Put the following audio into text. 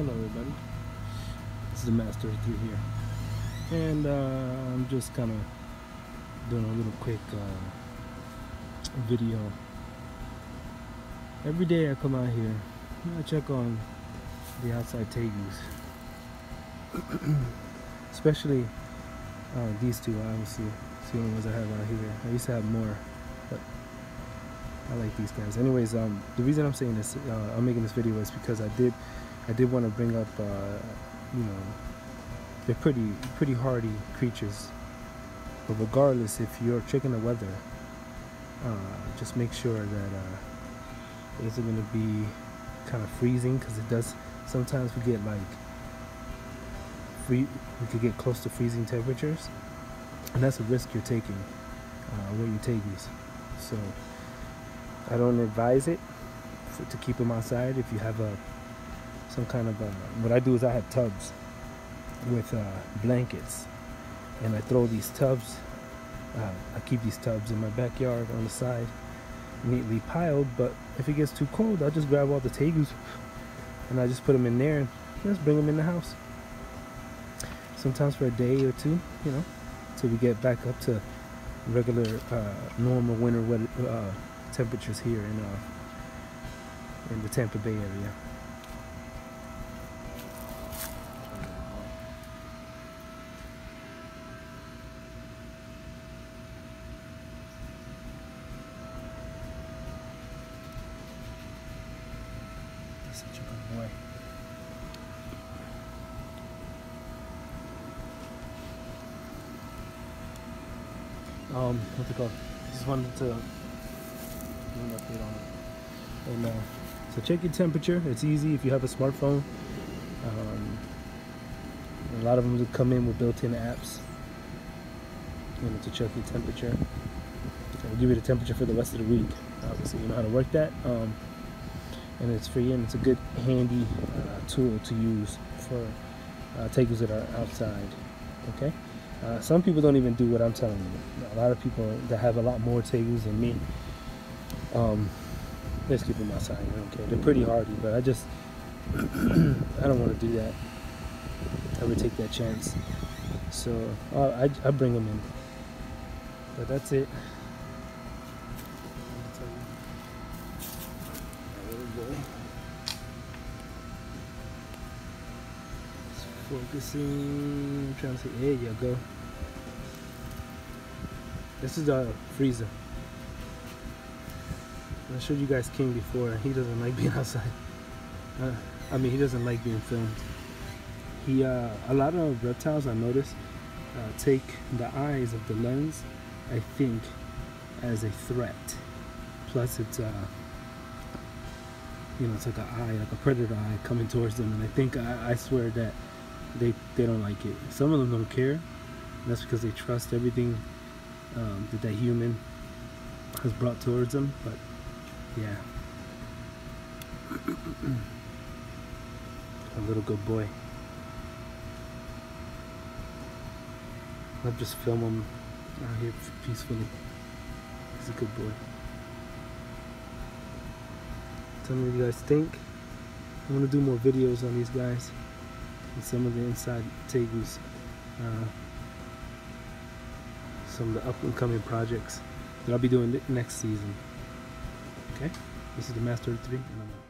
Hello everybody. This is the Master 3 here. And uh, I'm just kind of doing a little quick uh, video. Every day I come out here, I check on the outside tegus. Especially uh, these two, obviously. It's the only ones I have out here. I used to have more, but I like these guys. Anyways, um, the reason I'm saying this, uh, I'm making this video is because I did I did want to bring up, uh, you know, they're pretty pretty hardy creatures. But regardless, if you're checking the weather, uh, just make sure that uh, it isn't going to be kind of freezing because it does. Sometimes we get like free, we could get close to freezing temperatures, and that's a risk you're taking uh, when you take these. So I don't advise it for, to keep them outside if you have a some kind of a, what I do is I have tubs with uh, blankets. And I throw these tubs uh, I keep these tubs in my backyard on the side neatly piled. But if it gets too cold I'll just grab all the tegus and I just put them in there and just bring them in the house. Sometimes for a day or two you know till we get back up to regular uh, normal winter weather, uh, temperatures here in uh, in the Tampa Bay area such a good boy. Um, what's it called? Just wanted to an update on it. And uh, so check your temperature. It's easy if you have a smartphone. Um, a lot of them come in with built-in apps. You know, to check your temperature. It'll give you the temperature for the rest of the week. Obviously, you know how to work that. Um, and it's free and it's a good handy uh, tool to use for uh, tegus that are outside okay? Uh, some people don't even do what I'm telling you. A lot of people that have a lot more tegus than me um, let's keep them outside I they're pretty hardy but I just I don't want to do that. I would take that chance. So uh, I, I bring them in. But that's it Focusing, I'm trying to say, there you go. This is a freezer. I showed you guys King before. He doesn't like being outside. Uh, I mean, he doesn't like being filmed. He, uh, a lot of reptiles I notice uh, take the eyes of the lens, I think, as a threat. Plus, it's uh, you know, it's like an eye, like a predator eye coming towards them. And I think, I, I swear that they, they don't like it. Some of them don't care. That's because they trust everything um, that that human has brought towards them. But yeah. a little good boy. I'll just film him out here peacefully. He's a good boy. Tell me what you guys think. I want to do more videos on these guys and some of the inside tegus. Uh, some of the up and coming projects that I'll be doing next season. Okay, this is the Master 3 and I'm out.